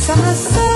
summer sun.